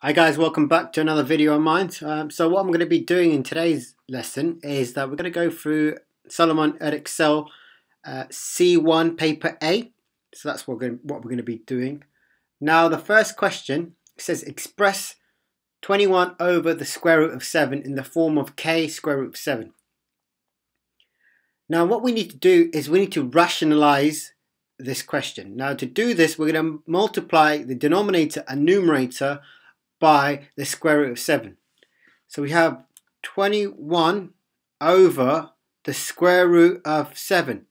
Hi guys, welcome back to another video of mine. Um, so what I'm going to be doing in today's lesson is that we're going to go through Solomon Edexcel uh, C1 paper A. So that's what we're, going, what we're going to be doing. Now the first question says express 21 over the square root of 7 in the form of k square root of 7. Now what we need to do is we need to rationalize this question. Now to do this we're going to multiply the denominator and numerator by the square root of 7. So we have 21 over the square root of 7.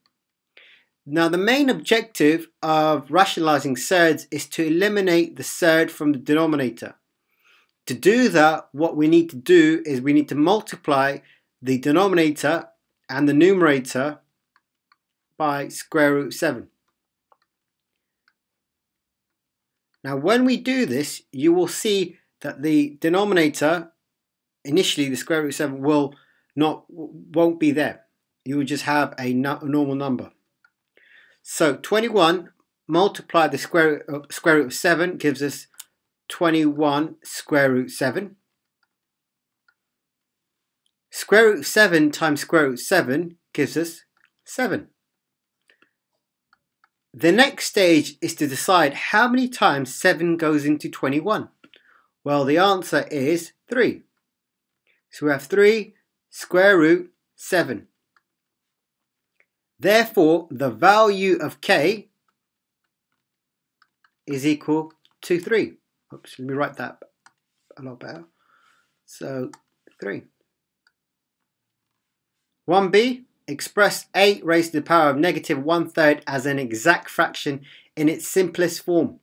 Now the main objective of rationalizing surds is to eliminate the surd from the denominator. To do that, what we need to do is we need to multiply the denominator and the numerator by square root 7. Now when we do this, you will see that the denominator, initially the square root 7 will not, won't be there. You will just have a, no, a normal number. So 21 multiply the square, uh, square root of 7 gives us 21 square root 7. Square root 7 times square root 7 gives us 7. The next stage is to decide how many times 7 goes into 21. Well, the answer is 3. So we have 3 square root 7. Therefore, the value of k is equal to 3. Oops, let me write that a lot better. So, 3. 1b, express 8 raised to the power of negative one third as an exact fraction in its simplest form.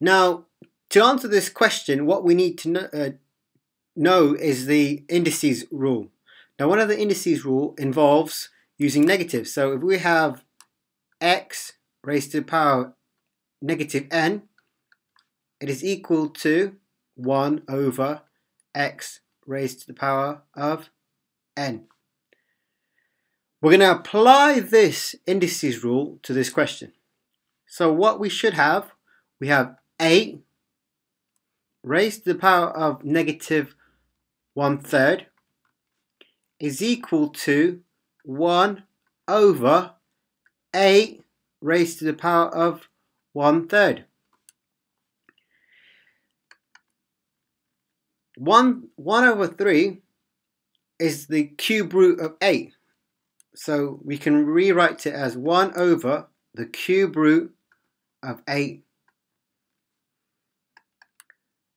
Now, to answer this question, what we need to know, uh, know is the indices rule. Now, one of the indices rule involves using negatives. So if we have x raised to the power negative n, it is equal to 1 over x raised to the power of n. We're going to apply this indices rule to this question. So what we should have, we have 8 raised to the power of negative one third is equal to 1 over 8 raised to the power of one third. 1, 1 over 3 is the cube root of 8. So we can rewrite it as 1 over the cube root of 8.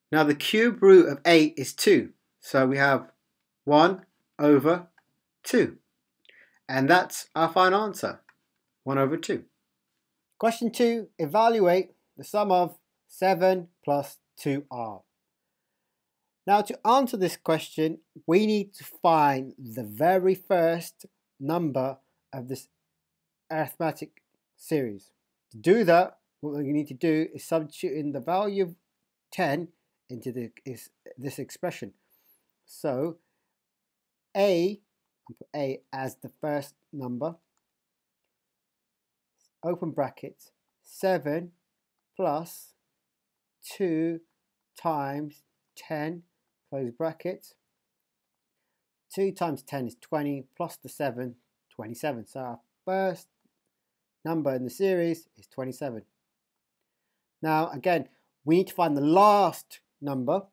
Now the cube root of 8 is 2. So we have 1 over 2. And that's our final answer, 1 over 2. Question 2, evaluate the sum of 7 plus 2r. Now to answer this question, we need to find the very first number of this arithmetic series. To do that, what we need to do is substitute in the value of 10 into the, is, this expression. So A, put A as the first number, open brackets, 7 plus 2 times 10, close brackets. 2 times 10 is 20, plus the 7, 27. So our first number in the series is 27. Now, again, we need to find the last number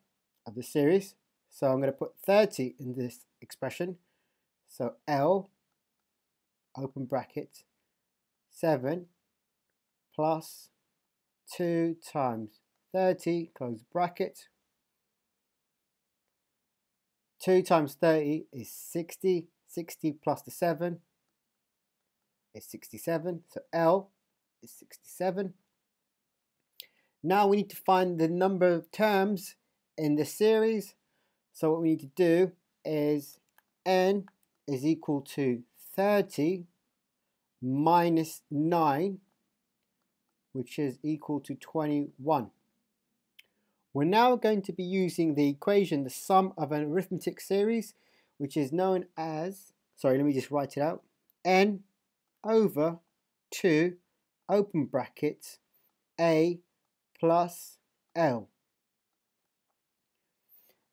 of the series. So I'm going to put 30 in this expression. So L, open bracket, 7 plus 2 times 30, close bracket. 2 times 30 is 60. 60 plus the 7 is 67. So L is 67. Now we need to find the number of terms in the series. So what we need to do is n is equal to 30 minus 9, which is equal to 21. We're now going to be using the equation, the sum of an arithmetic series, which is known as, sorry, let me just write it out, n over 2, open bracket, a plus L.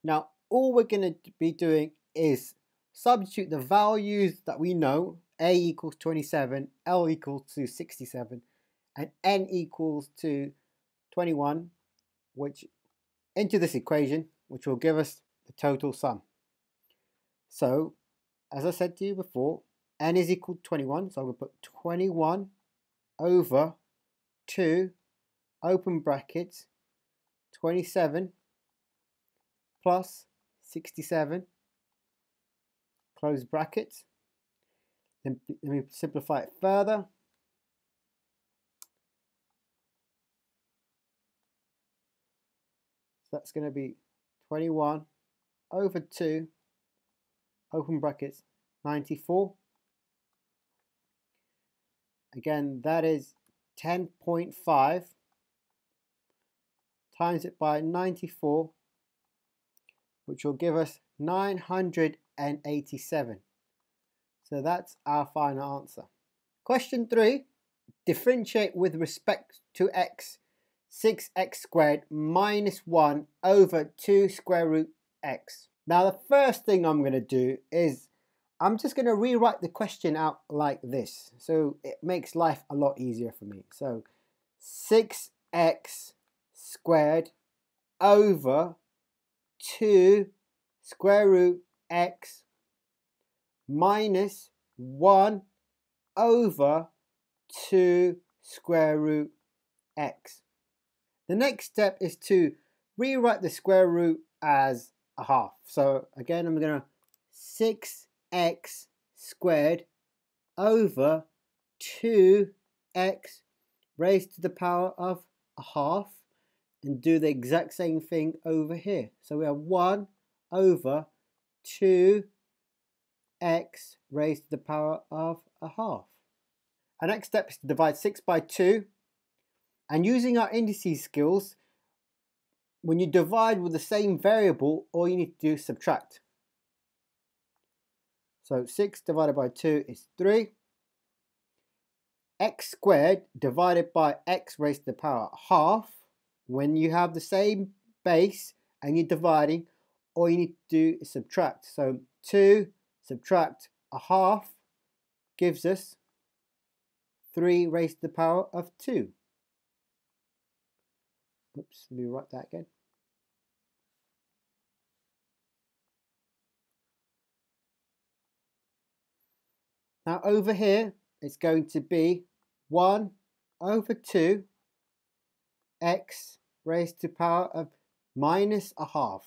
Now, all we're going to be doing is substitute the values that we know, a equals 27, L equals to 67, and N equals to 21, which into this equation, which will give us the total sum. So, as I said to you before, N is equal to 21, so I'm going to put 21 over 2, open brackets, 27 plus 67, close brackets. Then let me simplify it further. That's going to be 21 over 2, open brackets, 94. Again, that is 10.5 times it by 94, which will give us 987. So that's our final answer. Question 3. Differentiate with respect to x 6x squared minus 1 over 2 square root x. Now the first thing I'm going to do is I'm just going to rewrite the question out like this. So it makes life a lot easier for me. So 6x squared over 2 square root x minus 1 over 2 square root x. The next step is to rewrite the square root as a half. So again, I'm going to 6x squared over 2x raised to the power of a half and do the exact same thing over here. So we have 1 over 2x raised to the power of a half. Our next step is to divide 6 by 2 and using our indices skills, when you divide with the same variable, all you need to do is subtract. So 6 divided by 2 is 3. x squared divided by x raised to the power half. When you have the same base and you're dividing, all you need to do is subtract. So 2 subtract a half gives us 3 raised to the power of 2. Oops, let me write that again. Now over here, it's going to be 1 over 2 x raised to power of minus a half.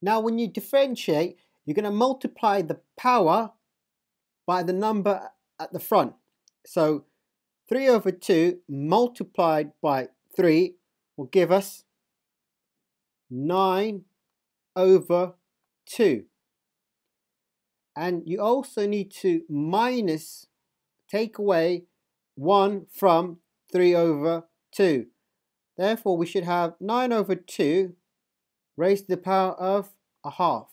Now when you differentiate, you're going to multiply the power by the number at the front. So 3 over 2 multiplied by 3 will give us 9 over 2. And you also need to minus, take away 1 from 3 over 2. Therefore, we should have 9 over 2 raised to the power of a half.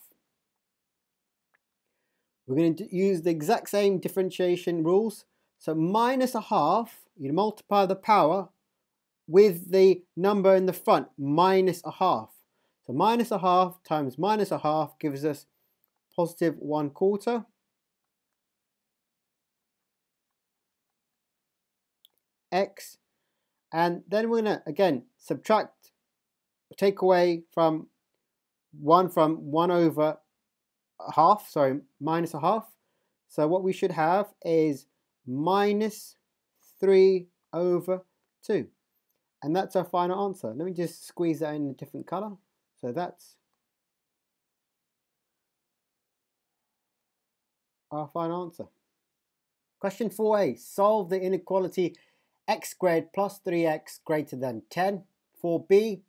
We're going to use the exact same differentiation rules. So minus a half, you multiply the power with the number in the front, minus a half. So minus a half times minus a half gives us positive one quarter. X. And then we're going to, again, subtract, take away from 1 from 1 over a half, sorry, minus a half. So what we should have is minus 3 over 2. And that's our final answer. Let me just squeeze that in a different colour. So that's our final answer. Question 4a. Solve the inequality x squared plus 3x greater than 10. 4b.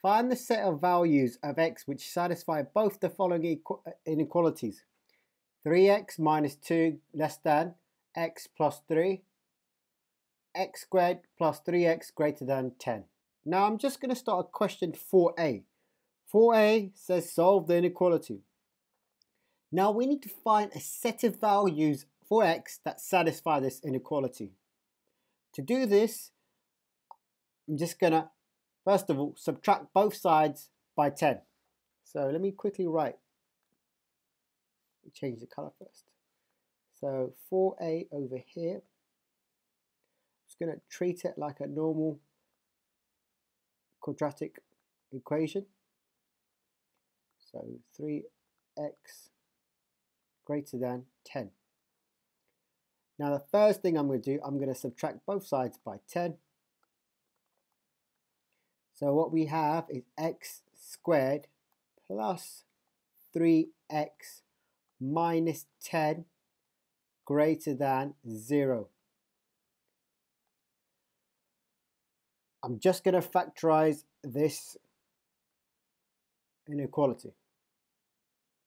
Find the set of values of x which satisfy both the following inequalities. 3x minus 2 less than x plus 3, x squared plus 3x greater than 10. Now I'm just going to start a question 4a. 4a says solve the inequality. Now we need to find a set of values for x that satisfy this inequality. To do this, I'm just going to, first of all, subtract both sides by 10. So let me quickly write, change the color first. So 4a over here, I'm just going to treat it like a normal quadratic equation. So 3x greater than 10. Now the first thing I'm going to do, I'm going to subtract both sides by 10. So what we have is x squared plus 3x minus 10 greater than 0. I'm just going to factorize this inequality.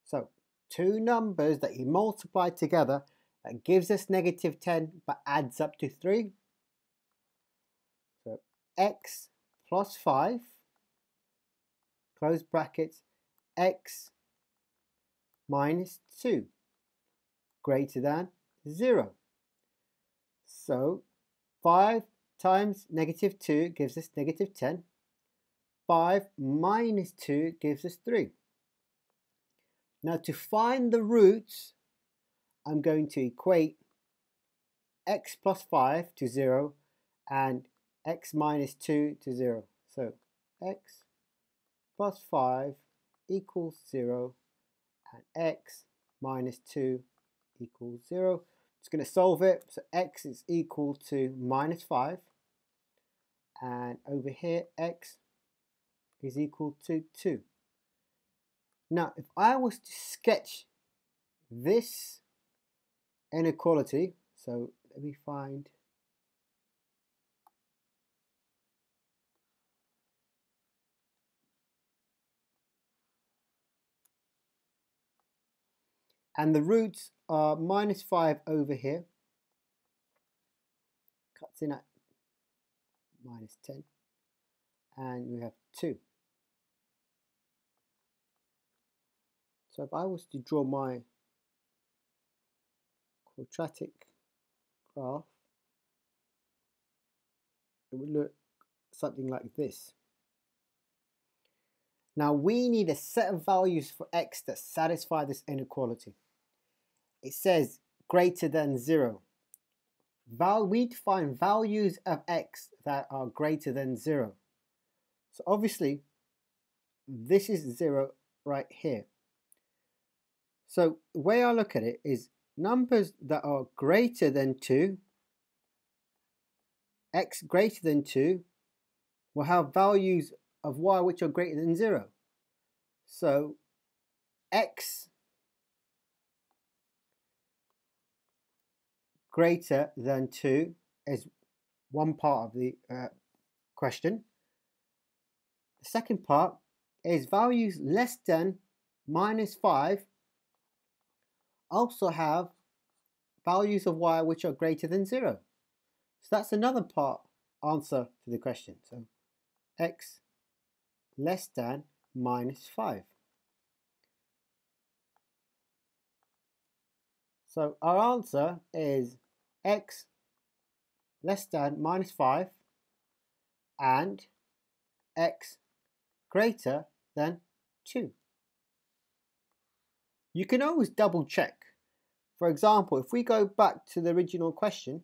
So two numbers that you multiply together that gives us negative 10 but adds up to 3. So x plus 5, close brackets, x minus 2 greater than 0. So 5 times negative 2 gives us negative 10. 5 minus 2 gives us 3. Now to find the roots, I'm going to equate x plus 5 to 0 and x minus 2 to 0. So x plus 5 equals 0 and x minus 2 equals 0. Just going to solve it. So x is equal to minus 5 and over here x is equal to 2. Now if I was to sketch this inequality, so let me find and the roots are minus 5 over here. Cuts in at minus 10 and we have 2 so if I was to draw my quadratic graph it would look something like this. Now we need a set of values for x that satisfy this inequality. It says greater than 0. Val we find values of x that are greater than 0. So obviously this is 0 right here. So the way I look at it is numbers that are greater than 2, x greater than 2, will have values of y which are greater than 0. So x greater than 2 is one part of the uh, question. The second part is values less than minus 5 also have values of y which are greater than 0. So that's another part answer to the question. So x less than minus 5. So our answer is x less than minus 5 and x greater than 2. You can always double check. For example, if we go back to the original question,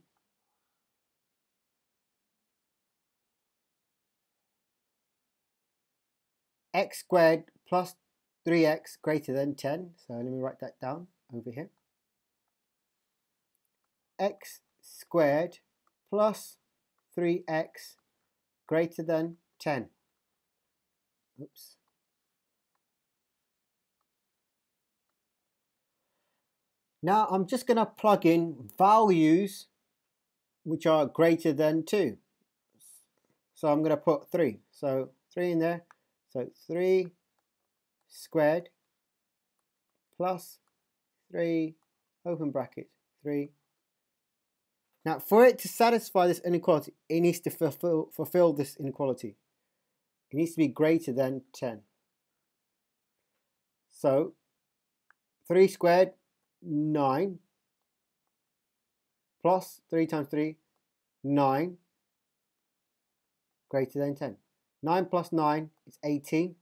x squared plus 3x greater than 10. So let me write that down over here. X squared plus 3x greater than 10. Oops. Now I'm just going to plug in values which are greater than 2. So I'm going to put 3. So 3 in there. So 3 squared plus 3 open bracket 3. Now for it to satisfy this inequality, it needs to fulfill, fulfill this inequality. It needs to be greater than 10. So 3 squared, 9, plus 3 times 3, 9, greater than 10. 9 plus 9 is 18.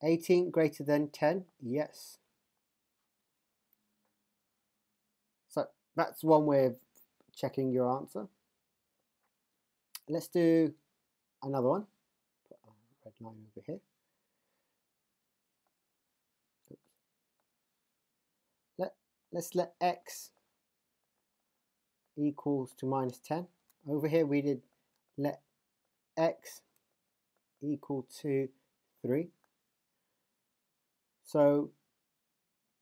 18 greater than 10? Yes. So that's one way of checking your answer. Let's do another one. Put a red line over here. Let, let's let x equals to minus 10. Over here we did let x equal to 3. So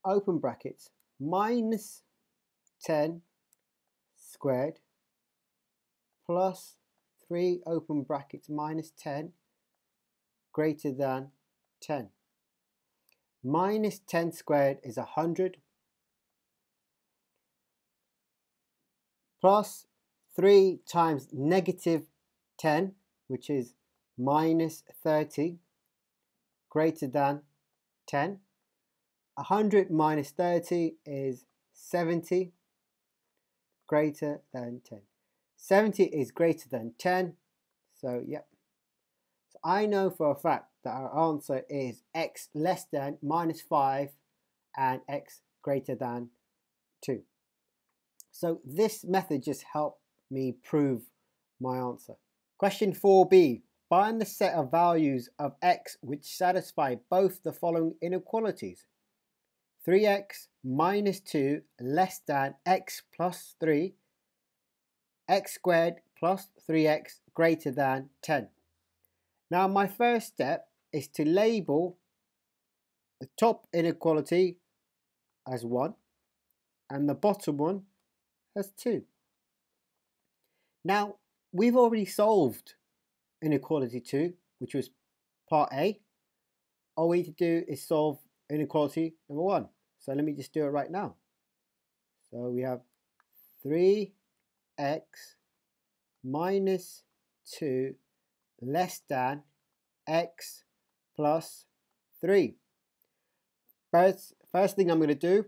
open brackets minus 10 squared plus 3 open brackets minus 10 greater than 10. Minus 10 squared is 100 plus 3 times negative 10 which is minus 30 greater than 10. 100 minus 30 is 70 greater than 10. 70 is greater than 10. So, yep. So I know for a fact that our answer is x less than minus 5 and x greater than 2. So this method just helped me prove my answer. Question 4b. Find the set of values of x which satisfy both the following inequalities. 3x minus 2 less than x plus 3, x squared plus 3x greater than 10. Now my first step is to label the top inequality as 1 and the bottom one as 2. Now we've already solved inequality 2, which was part A. All we need to do is solve inequality number 1. So let me just do it right now. So we have 3x minus 2 less than x plus 3. First, first thing I'm going to do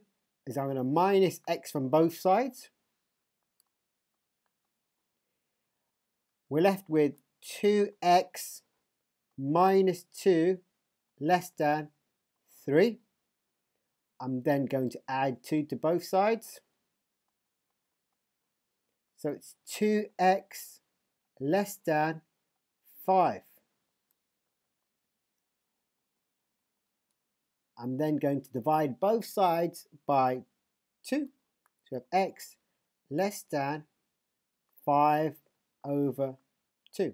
is I'm going to minus x from both sides. We're left with 2x minus 2 less than 3. I'm then going to add 2 to both sides. So it's 2x less than 5. I'm then going to divide both sides by 2. So we have x less than 5 over 2.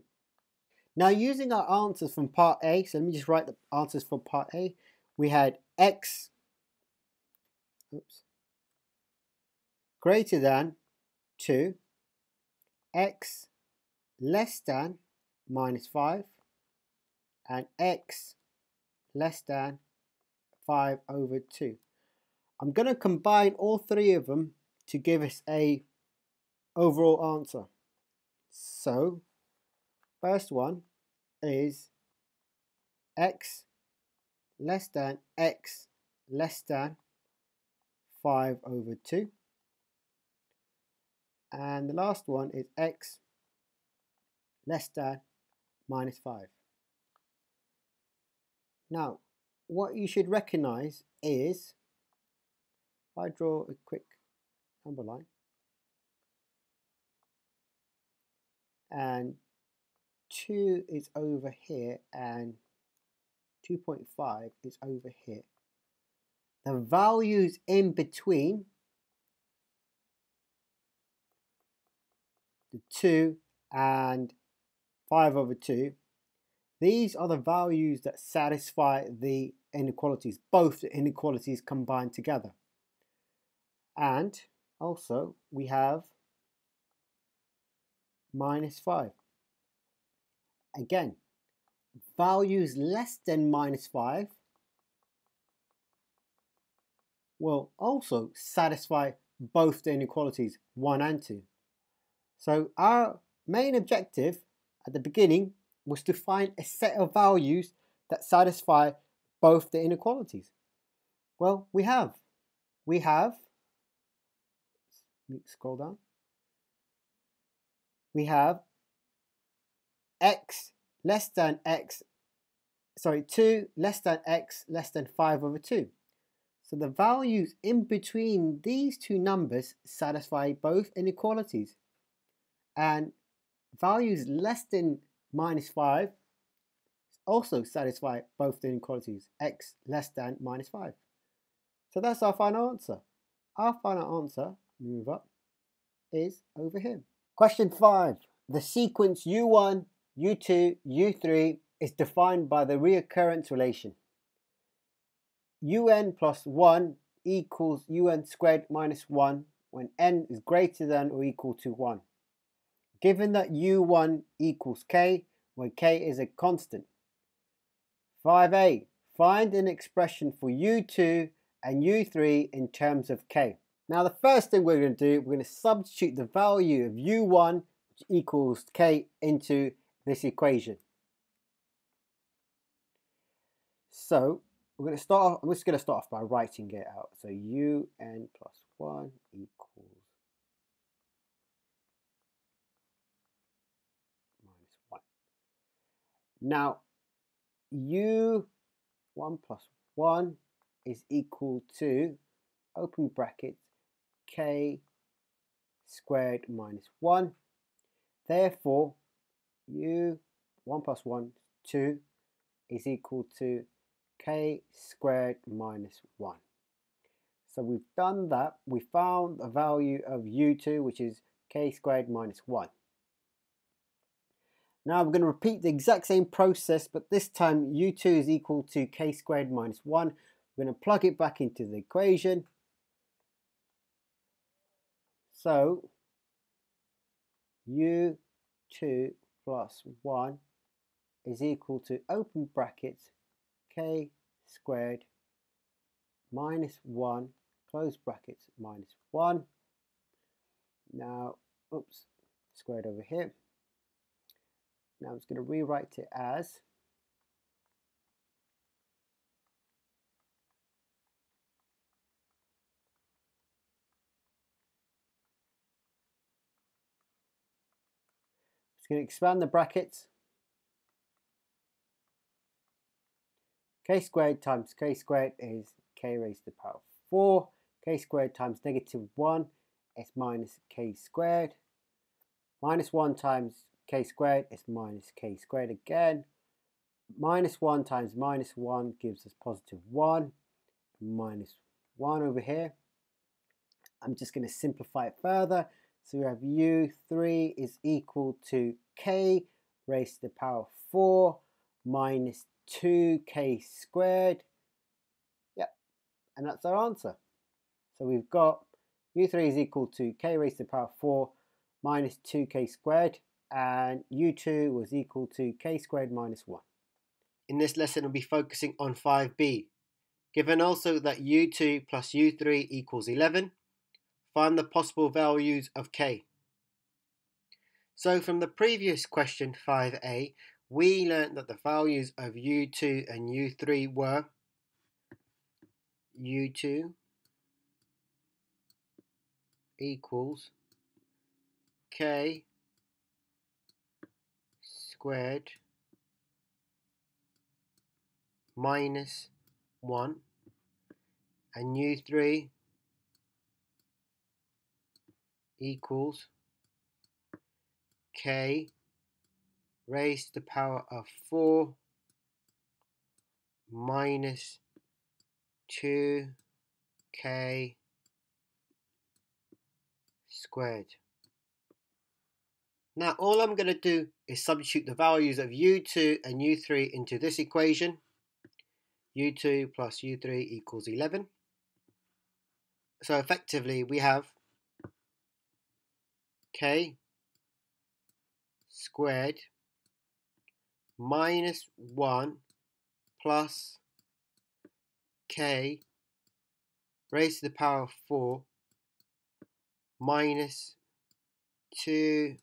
Now using our answers from part A, so let me just write the answers for part A. We had x oops, greater than 2, x less than minus 5, and x less than 5 over 2. I'm going to combine all three of them to give us a overall answer. So First one is x less than x less than 5 over 2. And the last one is x less than minus 5. Now, what you should recognize is, I draw a quick number line, and 2 is over here and 2.5 is over here. The values in between the 2 and 5 over 2, these are the values that satisfy the inequalities, both the inequalities combined together. And also we have minus 5. Again, values less than minus 5 will also satisfy both the inequalities 1 and 2. So our main objective at the beginning was to find a set of values that satisfy both the inequalities. Well, we have. We have, Let me scroll down, we have x less than x sorry, 2 less than x less than 5 over 2. So the values in between these two numbers satisfy both inequalities. And values less than minus 5 also satisfy both the inequalities, x less than minus 5. So that's our final answer. Our final answer, move up, is over here. Question 5. The sequence u1, u2, u3 is defined by the reoccurrence relation. Un plus 1 equals un squared minus 1 when n is greater than or equal to 1. Given that u1 equals k, where k is a constant. 5a. Find an expression for u2 and u3 in terms of k. Now the first thing we're going to do, we're going to substitute the value of u1 which equals k into this equation. So we're going to start off, I'm just going to start off by writing it out. So un plus 1 equals minus 1. Now u 1 plus 1 is equal to, open brackets, k squared minus 1. Therefore, u 1 plus 1, 2, is equal to k squared minus 1. So we've done that. We found the value of u2, which is k squared minus 1. Now we're going to repeat the exact same process, but this time u2 is equal to k squared minus 1. We're going to plug it back into the equation. So u2 plus 1 is equal to open brackets k squared minus 1 close brackets minus 1 now oops squared over here. Now I'm just going to rewrite it as going to expand the brackets k squared times k squared is k raised to the power 4. k squared times negative 1 is minus k squared. Minus 1 times k squared is minus k squared again. Minus 1 times minus 1 gives us positive 1. Minus 1 over here. I'm just going to simplify it further. So we have u3 is equal to k raised to the power 4 minus 2k squared. Yep, and that's our answer. So we've got u3 is equal to k raised to the power 4 minus 2k squared and u2 was equal to k squared minus 1. In this lesson we'll be focusing on 5b. Given also that u2 plus u3 equals 11, find the possible values of k. So from the previous question 5a, we learnt that the values of u2 and u3 were u2 equals k squared minus 1 and u3 equals k raised to the power of 4 minus 2k squared. Now all I'm going to do is substitute the values of u2 and u3 into this equation. u2 plus u3 equals 11. So effectively we have k squared minus 1 plus k raised to the power of 4 minus 2k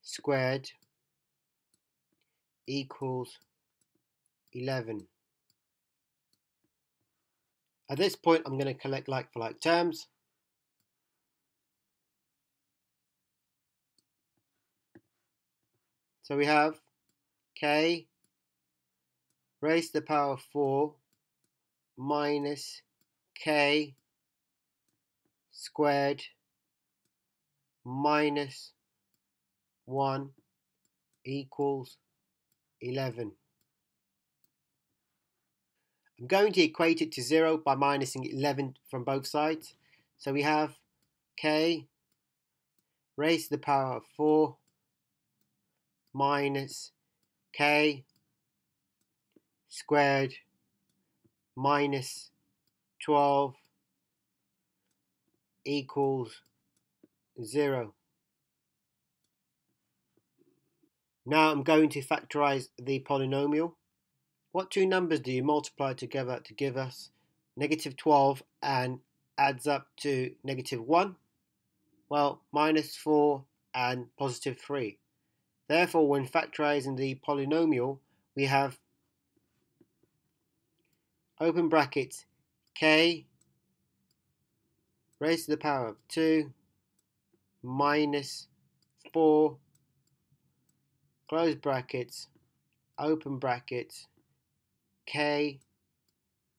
squared equals 11. At this point, I'm going to collect like for like terms. So we have k raised to the power of 4 minus k squared minus 1 equals 11. I'm going to equate it to 0 by minusing 11 from both sides. So we have k raised to the power of 4 minus k squared minus 12 equals 0. Now I'm going to factorize the polynomial. What two numbers do you multiply together to give us negative 12 and adds up to negative 1? Well, minus 4 and positive 3. Therefore, when factorizing the polynomial, we have open brackets k raised to the power of 2 minus 4 close brackets open brackets k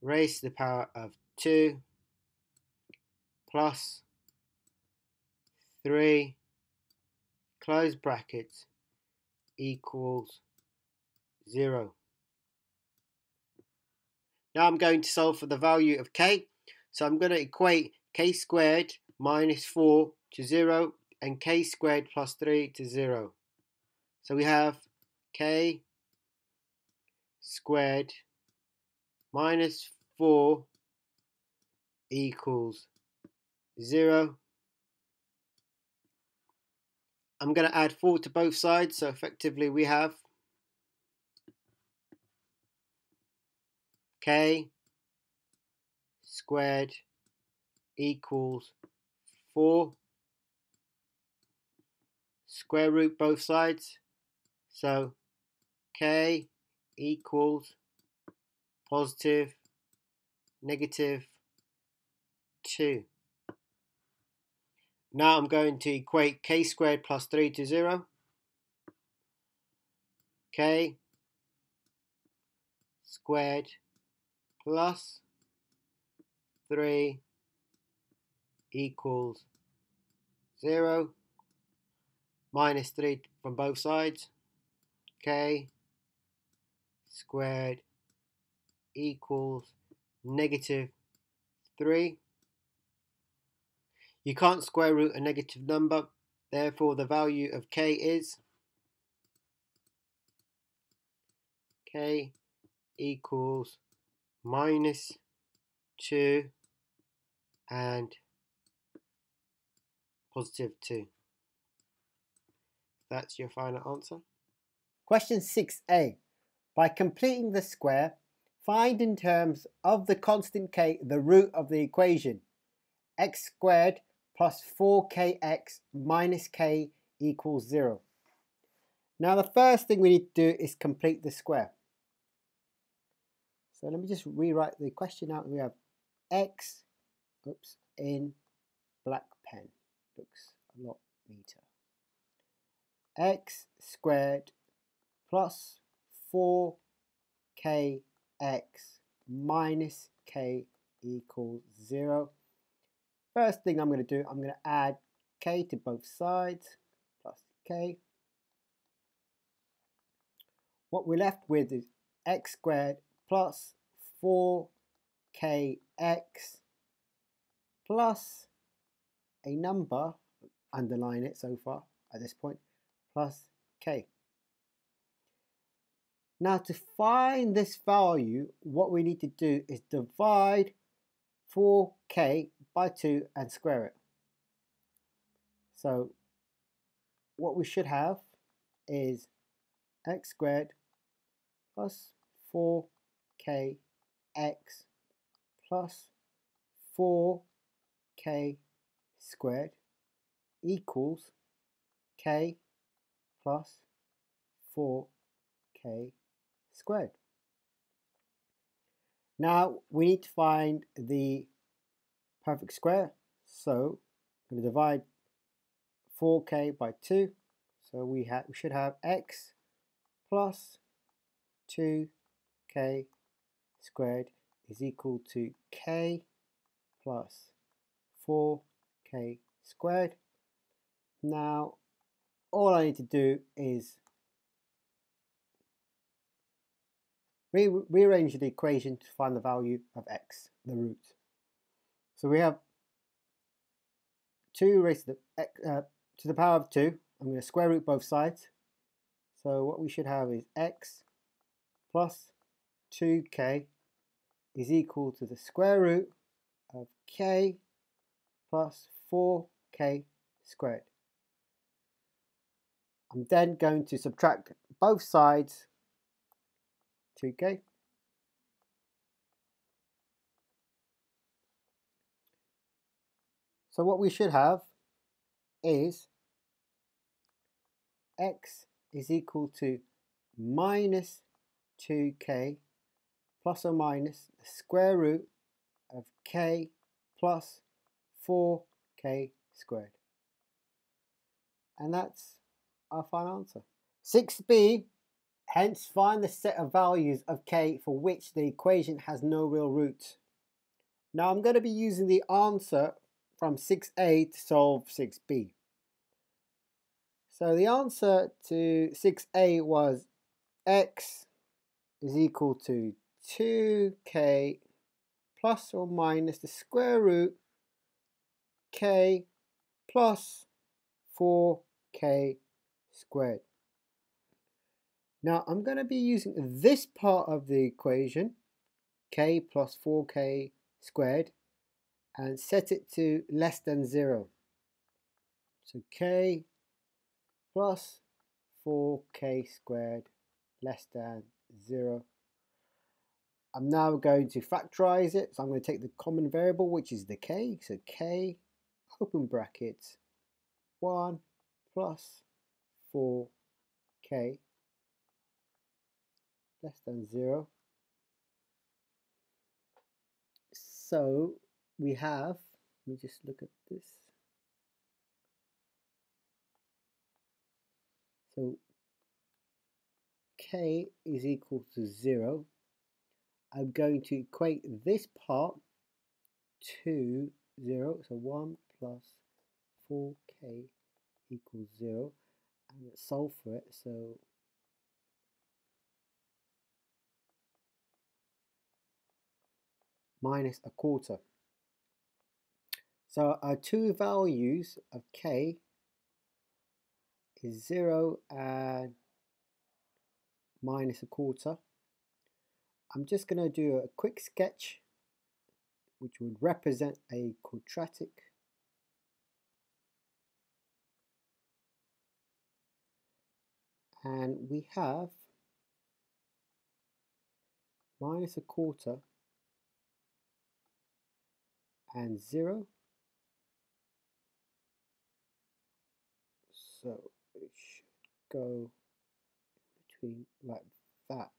raised to the power of 2 plus 3 close brackets equals 0. Now I'm going to solve for the value of k. So I'm going to equate k squared minus 4 to 0 and k squared plus 3 to 0. So we have k squared minus 4 equals 0. I'm going to add 4 to both sides, so effectively we have k squared equals 4 square root both sides so k equals positive negative 2 now I'm going to equate k squared plus 3 to 0 k squared plus 3 equals 0 minus 3 from both sides. K squared equals negative 3 you can't square root a negative number therefore the value of k is k equals minus 2 and positive 2. That's your final answer. Question 6a. By completing the square, find in terms of the constant k the root of the equation. x squared plus 4kx minus k equals 0. Now the first thing we need to do is complete the square. So let me just rewrite the question out. We have x, oops, in black pen. Looks a lot neater. x squared plus 4kx minus k equals 0. First thing I'm going to do, I'm going to add k to both sides, plus k. What we're left with is x squared plus 4kx plus a number, underline it so far at this point, plus k. Now to find this value, what we need to do is divide 4k by 2 and square it. So what we should have is x squared plus 4k x plus 4k squared equals k plus 4k squared. Now we need to find the perfect square. So I'm going to divide 4k by 2. So we, have, we should have x plus 2k squared is equal to k plus 4k squared. Now, all I need to do is re rearrange the equation to find the value of x, the root. So we have 2 raised to the, uh, to the power of 2. I'm going to square root both sides. So what we should have is x plus 2k is equal to the square root of k plus 4k squared. I'm then going to subtract both sides 2k So what we should have is x is equal to minus 2k plus or minus the square root of k plus 4k squared. And that's our final answer. 6b, hence find the set of values of k for which the equation has no real root. Now I'm going to be using the answer from 6a to solve 6b. So the answer to 6a was x is equal to 2k plus or minus the square root k plus 4k squared. Now I'm going to be using this part of the equation, k plus 4k squared, and set it to less than 0. So k plus 4k squared less than 0. I'm now going to factorize it. So I'm going to take the common variable, which is the k. So k, open brackets, 1 plus 4k less than 0. So we have, let me just look at this. So k is equal to 0. I'm going to equate this part to 0. So 1 plus 4k equals 0. And let's solve for it. So minus a quarter. So our two values of k is 0 and minus a quarter. I'm just going to do a quick sketch which would represent a quadratic and we have minus a quarter and 0 so it should go between like that.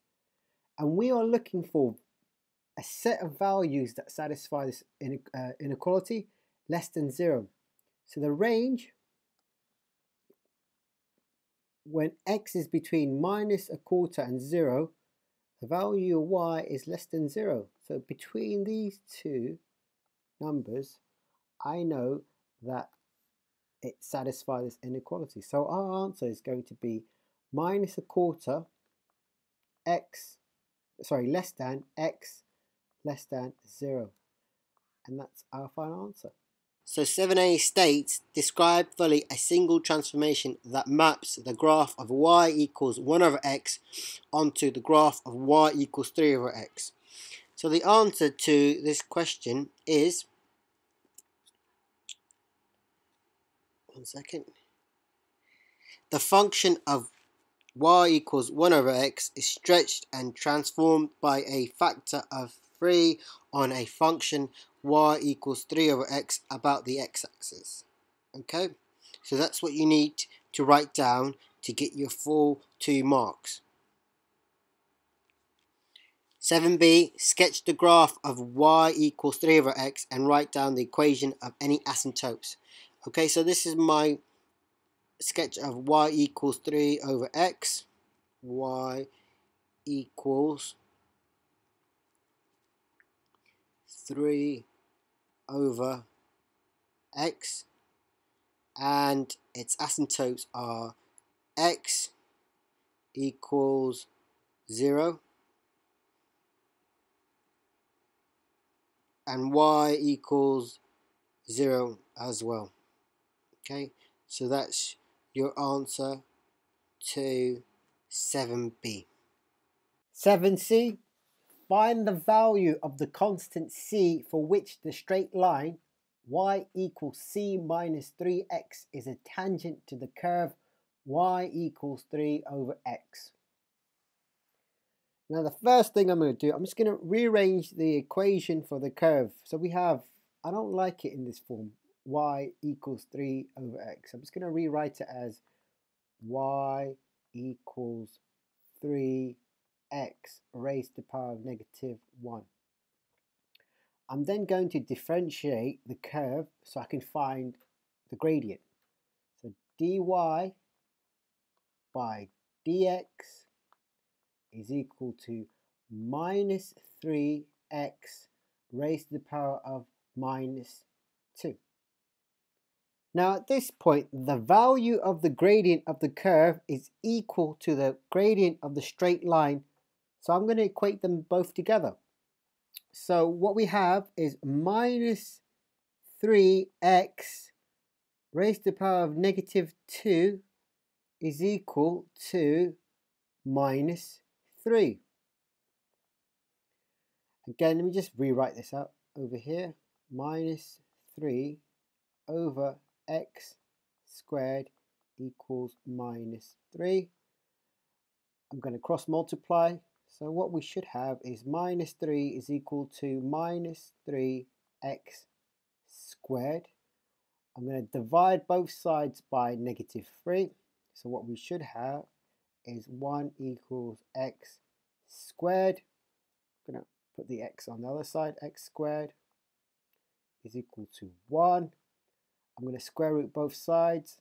And we are looking for a set of values that satisfy this uh, inequality less than zero. So the range when x is between minus a quarter and zero the value of y is less than zero. So between these two numbers I know that it satisfies this inequality. So our answer is going to be minus a quarter x, sorry, less than x less than 0. And that's our final answer. So 7a states, describe fully a single transformation that maps the graph of y equals 1 over x onto the graph of y equals 3 over x. So the answer to this question is one second. The function of y equals 1 over x is stretched and transformed by a factor of 3 on a function y equals 3 over x about the x-axis. Okay, so that's what you need to write down to get your full two marks. 7b, sketch the graph of y equals 3 over x and write down the equation of any asymptotes. Okay, so this is my sketch of y equals 3 over x. y equals 3 over x and its asymptotes are x equals 0 and y equals 0 as well. Okay, so that's your answer to 7b. 7c, find the value of the constant c for which the straight line y equals c minus 3x is a tangent to the curve y equals 3 over x. Now the first thing I'm going to do, I'm just going to rearrange the equation for the curve. So we have, I don't like it in this form, y equals 3 over x. I'm just going to rewrite it as y equals 3x raised to the power of negative 1. I'm then going to differentiate the curve so I can find the gradient. So dy by dx is equal to minus 3x raised to the power of minus 2. Now at this point, the value of the gradient of the curve is equal to the gradient of the straight line. So I'm going to equate them both together. So what we have is minus 3x raised to the power of negative 2 is equal to minus 3. Again, let me just rewrite this out over here. Minus 3 over x squared equals minus 3. I'm going to cross multiply. So what we should have is minus 3 is equal to minus 3x squared. I'm going to divide both sides by negative 3. So what we should have is 1 equals x squared. I'm going to put the x on the other side. x squared is equal to 1. I'm going to square root both sides.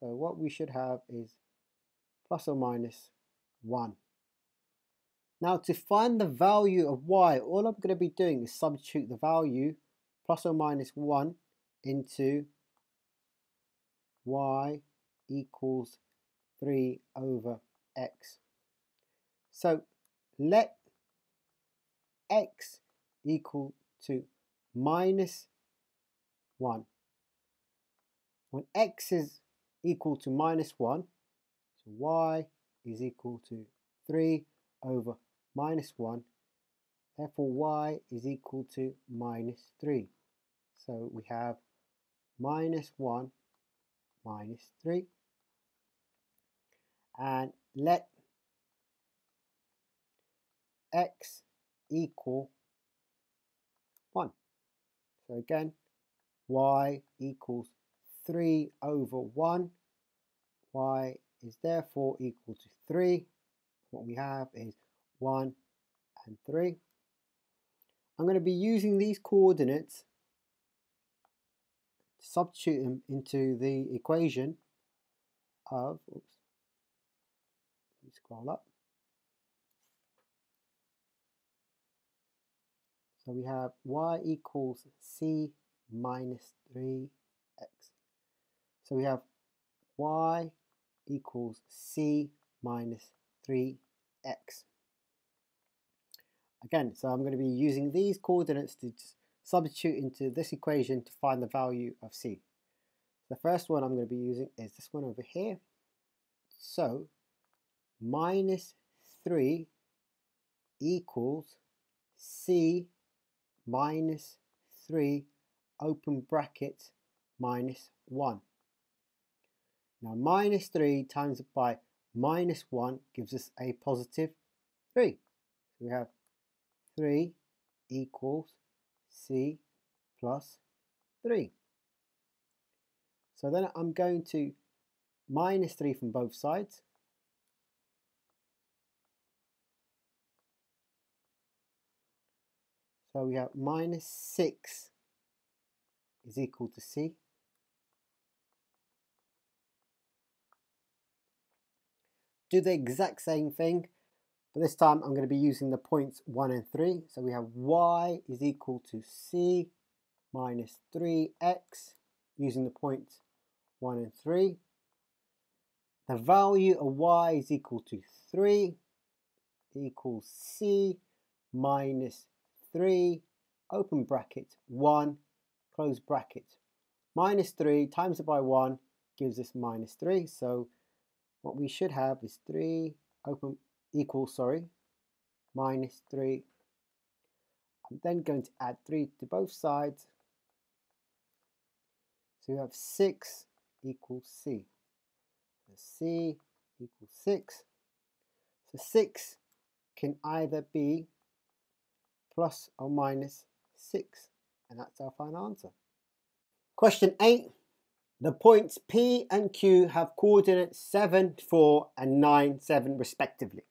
So what we should have is plus or minus 1. Now to find the value of y, all I'm going to be doing is substitute the value plus or minus 1 into y equals 3 over x. So let x equal to minus 1. When x is equal to minus 1, so y is equal to 3 over minus 1. Therefore, y is equal to minus 3. So we have minus 1 minus 3 and let x equal 1. So again, y equals 3 over 1. y is therefore equal to 3. What we have is 1 and 3. I'm going to be using these coordinates to substitute them into the equation of, oops, scroll up. So we have y equals c minus 3x. So we have y equals c minus 3x. Again, so I'm going to be using these coordinates to substitute into this equation to find the value of c. The first one I'm going to be using is this one over here. So minus 3 equals c minus 3 open bracket minus 1. Now minus 3 times by minus 1 gives us a positive 3. So we have 3 equals c plus 3. So then I'm going to minus 3 from both sides. So we have minus 6 is equal to c. Do the exact same thing, but this time I'm going to be using the points 1 and 3. So we have y is equal to c minus 3x using the points 1 and 3. The value of y is equal to 3 equals c minus 3 open bracket 1 close bracket minus 3 times it by 1 gives us minus 3 so what we should have is 3 open equals sorry minus 3 I'm then going to add 3 to both sides so we have 6 equals C so C equals 6 so 6 can either be plus or minus 6 and that's our final answer. Question 8. The points P and Q have coordinates 7, 4 and 9, 7 respectively.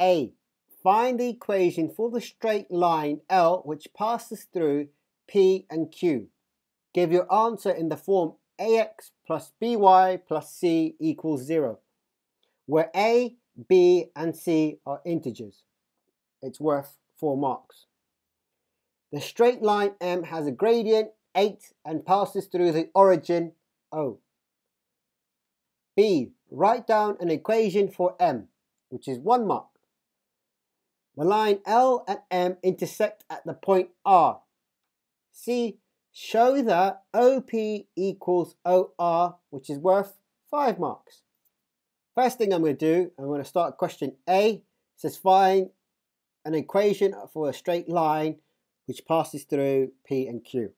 A. Find the equation for the straight line L which passes through P and Q. Give your answer in the form AX plus BY plus C equals 0, where A, B and C are integers. It's worth 4 marks. The straight line M has a gradient 8 and passes through the origin O. B. Write down an equation for M, which is 1 mark. The line L and M intersect at the point R. C. Show that OP equals OR, which is worth 5 marks. First thing I'm going to do, I'm going to start question A. It says find an equation for a straight line which passes through P and Q.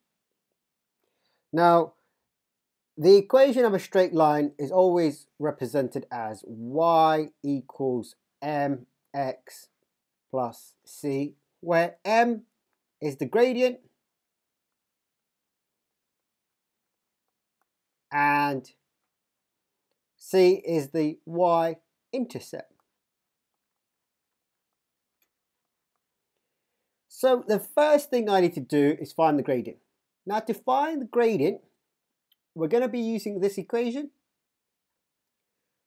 Now, the equation of a straight line is always represented as y equals mx plus c, where m is the gradient and c is the y-intercept. So the first thing I need to do is find the gradient. Now to find the gradient, we're going to be using this equation.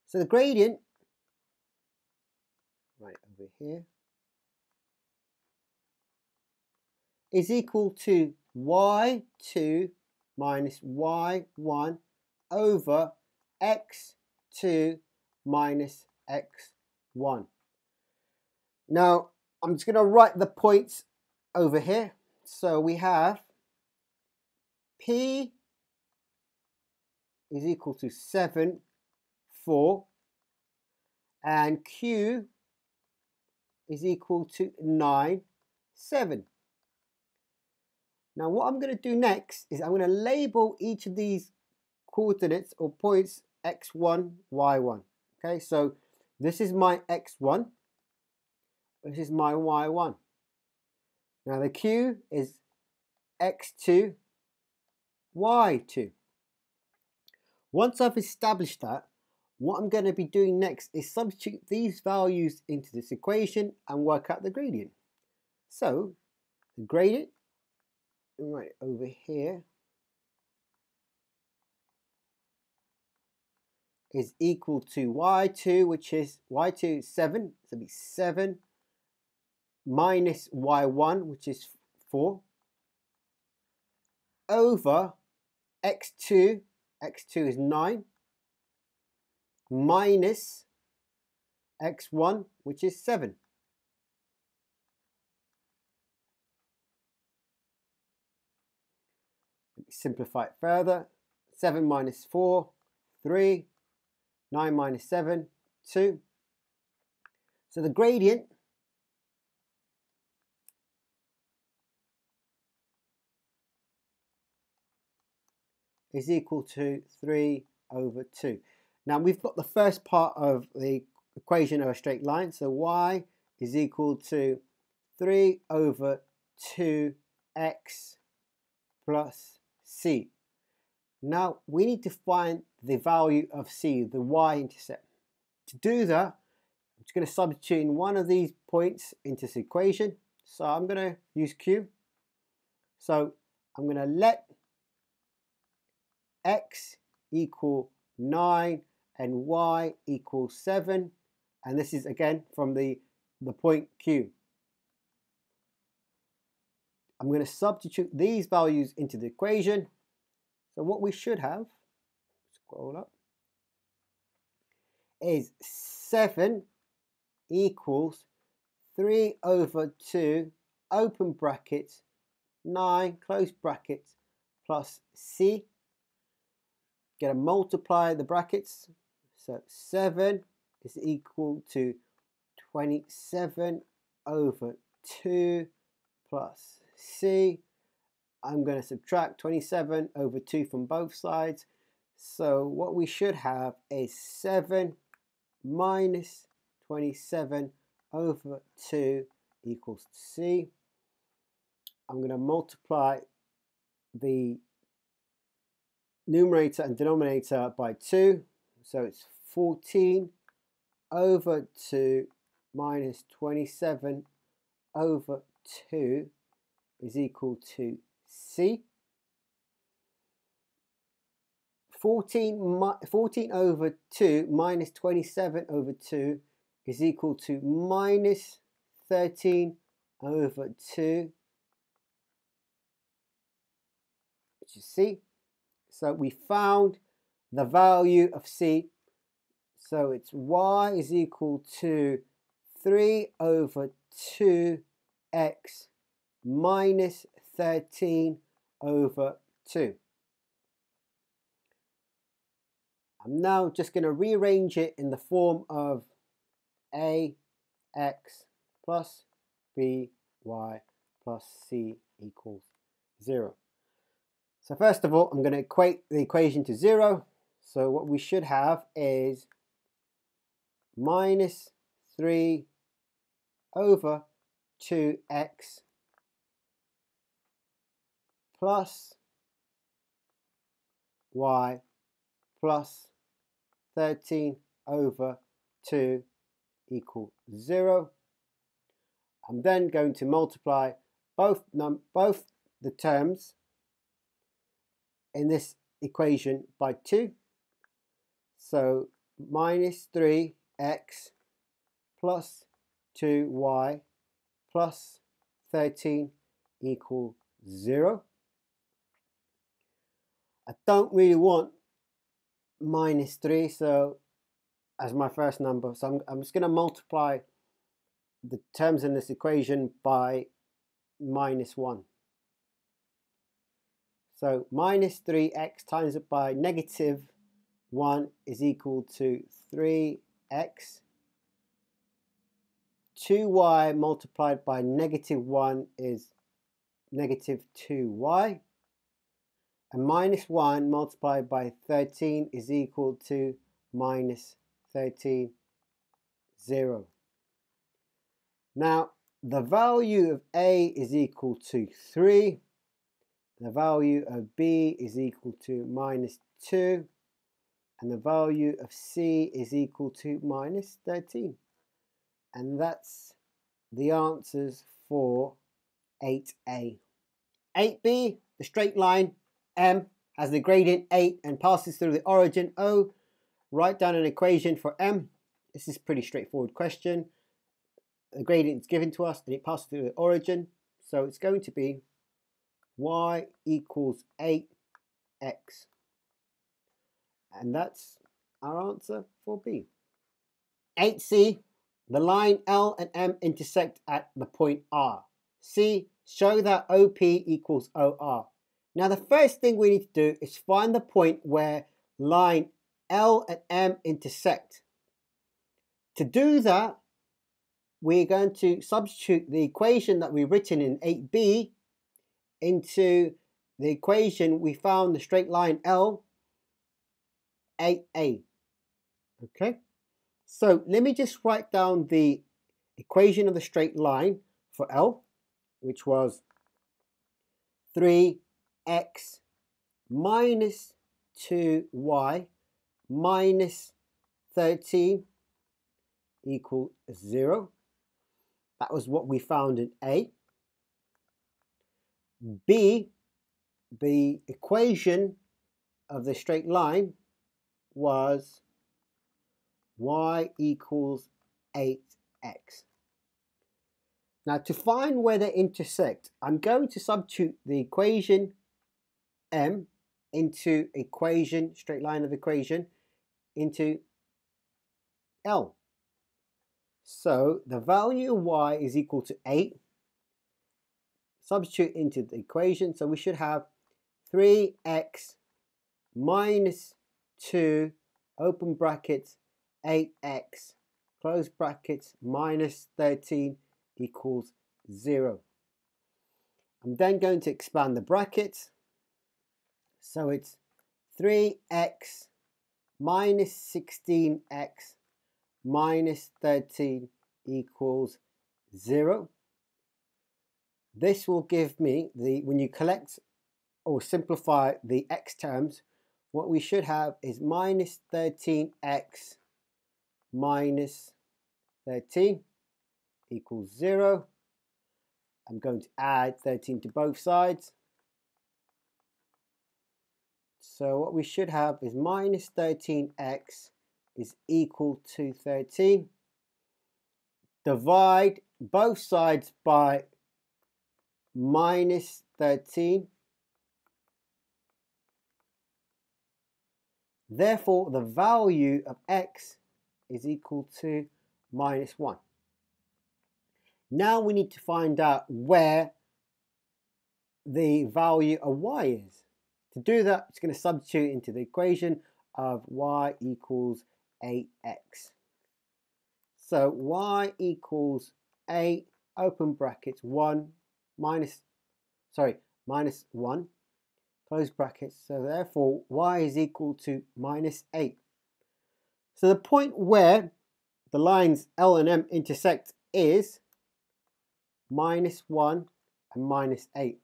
So the gradient, right over here, is equal to y2 minus y1 over x2 minus x1. Now, I'm just going to write the points over here. So we have P is equal to 7, 4, and Q is equal to 9, 7. Now what I'm going to do next is I'm going to label each of these coordinates or points x1, y1. Okay, so this is my x1, this is my y1. Now the Q is x2, y2. Once I've established that, what I'm going to be doing next is substitute these values into this equation and work out the gradient. So the gradient, right over here, is equal to y2, which is y2 is 7, so it'll be 7 minus y1, which is 4, over x2, x2 is 9, minus x1, which is 7. Simplify it further. 7 minus 4, 3. 9 minus 7, 2. So the gradient is equal to 3 over 2. Now we've got the first part of the equation of a straight line. So y is equal to 3 over 2x plus c. Now we need to find the value of c, the y-intercept. To do that, I'm just going to substitute in one of these points into this equation. So I'm going to use q. So I'm going to let x equal 9 and y equals 7. And this is again from the, the point Q. I'm going to substitute these values into the equation. So what we should have, scroll up, is 7 equals 3 over 2, open brackets, 9, close brackets, plus C. Going to multiply the brackets. So 7 is equal to 27 over 2 plus C. I'm going to subtract 27 over 2 from both sides. So what we should have is 7 minus 27 over 2 equals C. I'm going to multiply the numerator and denominator by 2. So it's 14 over 2 minus 27 over 2 is equal to C. 14, 14 over 2 minus 27 over 2 is equal to minus 13 over 2, which is C. So we found the value of C. So it's y is equal to 3 over 2x minus 13 over 2. I'm now just going to rearrange it in the form of ax plus by plus c equals 0. So first of all, I'm going to equate the equation to 0. So what we should have is minus 3 over 2x plus y plus 13 over 2 equal 0. I'm then going to multiply both, both the terms in this equation by 2. So minus 3x plus 2y plus 13 equal 0. I don't really want minus 3 so as my first number so I'm, I'm just going to multiply the terms in this equation by minus 1 so minus 3x times it by negative 1 is equal to 3x 2y multiplied by negative 1 is negative 2y and minus 1 multiplied by 13 is equal to minus 13, 0. Now, the value of A is equal to 3. The value of B is equal to minus 2. And the value of C is equal to minus 13. And that's the answers for 8A. 8B, the straight line m has the gradient 8 and passes through the origin O. Write down an equation for m. This is pretty straightforward question. The gradient is given to us and it passes through the origin. So it's going to be y equals 8x. And that's our answer for B. 8c, the line L and M intersect at the point R. C, show that OP equals OR. Now the first thing we need to do is find the point where line L and M intersect. To do that, we're going to substitute the equation that we've written in 8b into the equation we found the straight line L 8a. Okay, so let me just write down the equation of the straight line for L, which was 3 x minus 2y minus 13 equal 0. That was what we found in A. B, the equation of the straight line was y equals 8x. Now to find where they intersect, I'm going to substitute the equation m into equation, straight line of equation, into L. So the value of y is equal to 8. Substitute into the equation. So we should have 3x minus 2 open brackets 8x close brackets minus 13 equals 0. I'm then going to expand the brackets. So it's 3x minus 16x minus 13 equals 0. This will give me the, when you collect or simplify the x terms, what we should have is minus 13x minus 13 equals 0. I'm going to add 13 to both sides. So what we should have is minus 13x is equal to 13. Divide both sides by minus 13. Therefore, the value of x is equal to minus 1. Now we need to find out where the value of y is. To do that, it's going to substitute into the equation of y equals 8x. So y equals 8, open brackets, 1 minus, sorry, minus 1, close brackets. So therefore, y is equal to minus 8. So the point where the lines L and M intersect is minus 1 and minus 8.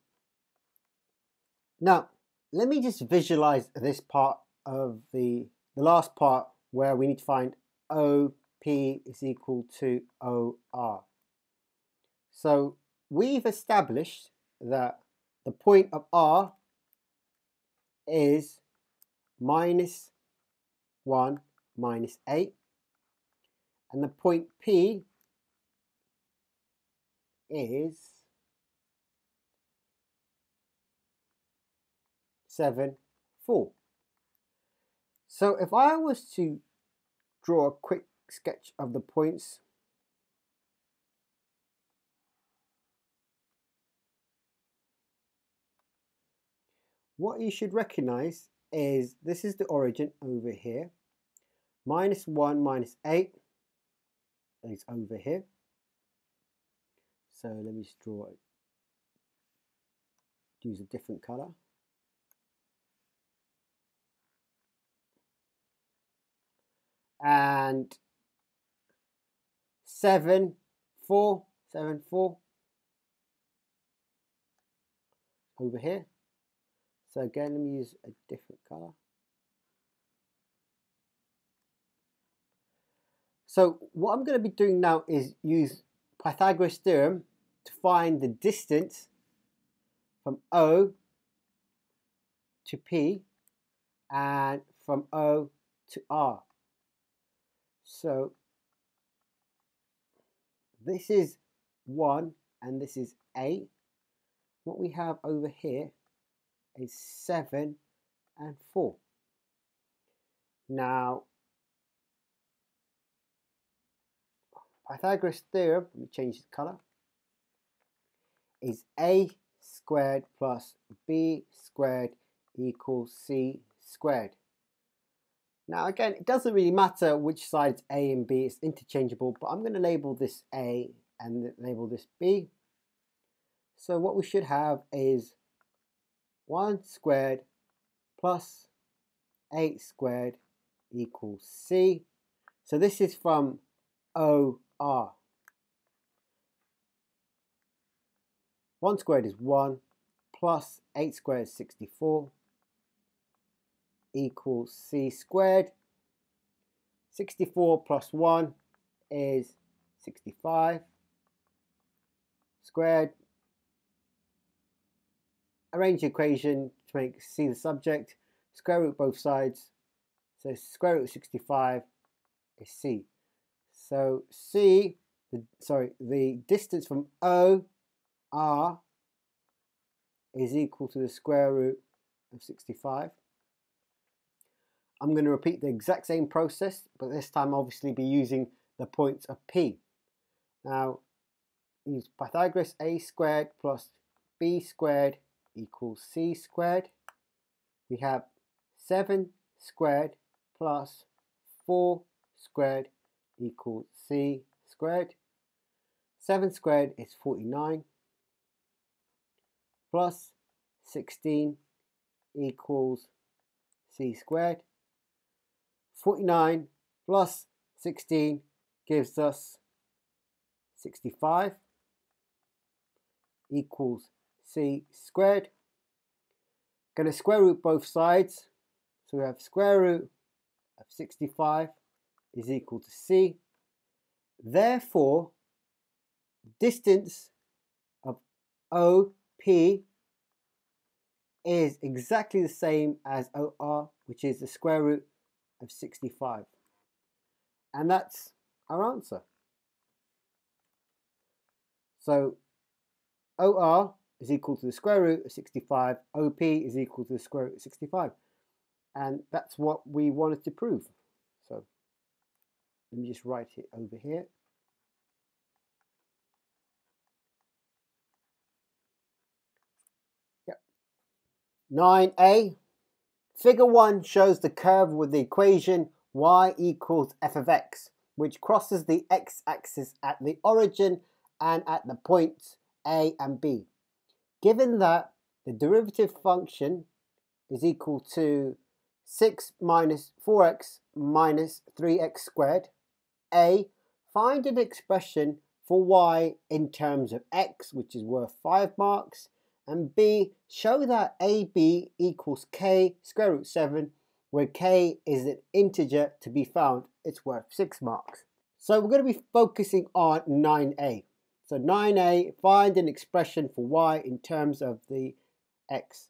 Now, let me just visualize this part of the, the last part where we need to find OP is equal to OR. So we've established that the point of R is minus 1 minus 8 and the point P is 7, 4. So if I was to draw a quick sketch of the points what you should recognize is this is the origin over here. Minus 1 minus 8 is over here. So let me just draw it. Use a different color. And seven, four, seven, four over here. So again, let me use a different color. So what I'm going to be doing now is use Pythagoras theorem to find the distance from O to P and from O to R. So this is 1 and this is 8. What we have over here is 7 and 4. Now, Pythagoras theorem, let me change the colour, is a squared plus b squared equals c squared. Now again, it doesn't really matter which side it's A and B, it's interchangeable, but I'm going to label this A and label this B. So what we should have is 1 squared plus 8 squared equals C. So this is from OR. 1 squared is 1 plus 8 squared is 64 equals c squared. 64 plus 1 is 65 squared. Arrange the equation to make c the subject. Square root both sides. So square root of 65 is c. So C, the, sorry, the distance from O, R, is equal to the square root of 65. I'm going to repeat the exact same process, but this time obviously be using the points of P. Now, use Pythagoras a squared plus b squared equals c squared. We have 7 squared plus 4 squared equals c squared. 7 squared is 49 plus 16 equals c squared. 49 plus 16 gives us 65 equals c squared. Going to square root both sides. So we have square root of 65 is equal to c. Therefore, distance of OP is exactly the same as OR, which is the square root of 65. And that's our answer. So OR is equal to the square root of 65, OP is equal to the square root of 65. And that's what we wanted to prove. So let me just write it over here. Yep. 9a. Figure 1 shows the curve with the equation y equals f of x, which crosses the x-axis at the origin and at the points a and b. Given that the derivative function is equal to 6 minus 4x minus 3x squared, a, find an expression for y in terms of x, which is worth 5 marks, and b, show that ab equals k square root 7, where k is an integer to be found, it's worth 6 marks. So we're going to be focusing on 9a. So 9a, find an expression for y in terms of the x.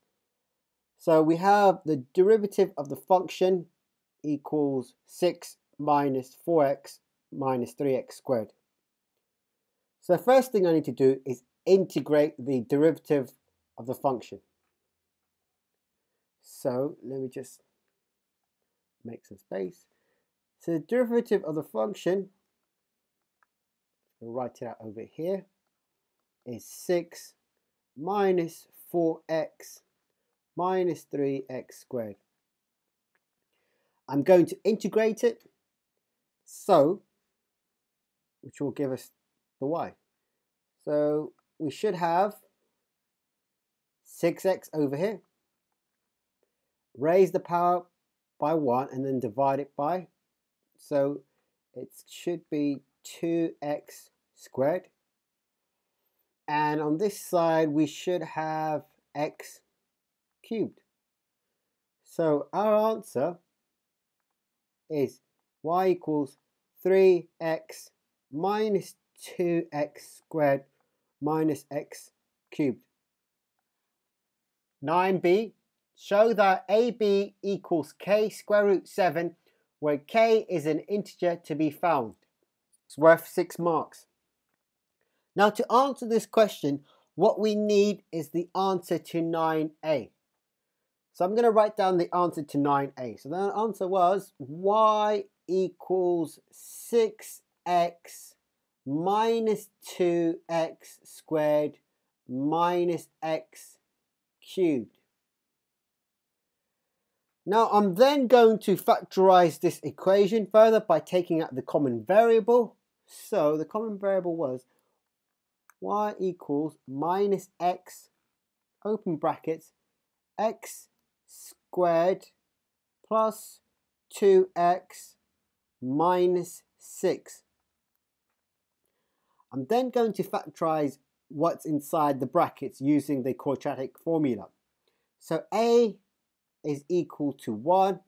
So we have the derivative of the function equals 6 minus 4x minus 3x squared. So the first thing I need to do is integrate the derivative of the function. So let me just make some space. So the derivative of the function We'll write it out over here, is 6 minus 4x minus 3x squared. I'm going to integrate it, so, which will give us the y. So we should have 6x over here, raise the power by 1 and then divide it by, so it should be 2x squared. And on this side, we should have x cubed. So our answer is y equals 3x minus 2x squared minus x cubed. 9b, show that ab equals k square root 7, where k is an integer to be found. It's worth six marks. Now to answer this question, what we need is the answer to 9a. So I'm going to write down the answer to 9a. So the answer was y equals 6x minus 2x squared minus x cubed. Now I'm then going to factorize this equation further by taking out the common variable so the common variable was y equals minus x, open brackets, x squared plus 2x minus 6. I'm then going to factorize what's inside the brackets using the quadratic formula. So a is equal to 1,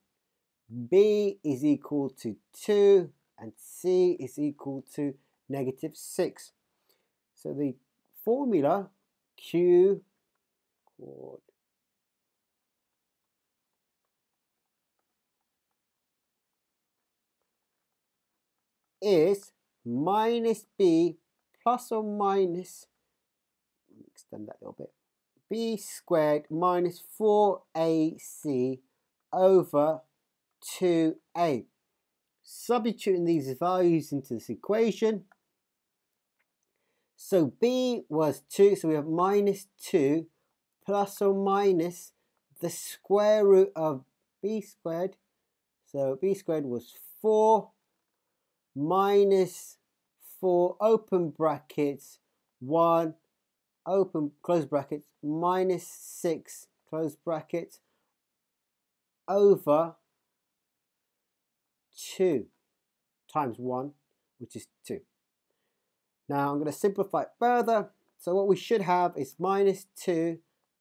b is equal to 2, and C is equal to negative 6. So the formula Q chord is minus b plus or minus, extend that a little bit, b squared minus 4ac over 2a. Substituting these values into this equation. So b was 2, so we have minus 2 plus or minus the square root of b squared. So b squared was 4 minus 4 open brackets 1 open close brackets minus 6 close brackets over 2 times 1 which is 2. Now I'm going to simplify it further. So what we should have is minus 2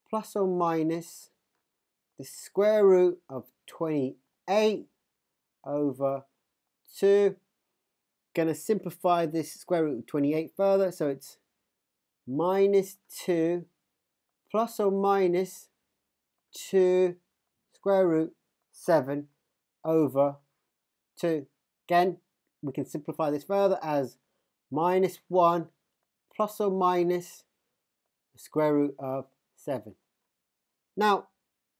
plus or minus the square root of 28 over 2. Going to simplify this square root of 28 further. So it's minus 2 plus or minus 2 square root 7 over 2. Again, we can simplify this further as minus 1 plus or minus the square root of 7. Now,